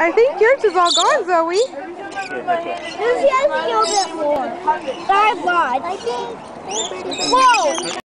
I think yours is all gone, Zoe. Lucy has a little bit more. But I lied. Whoa!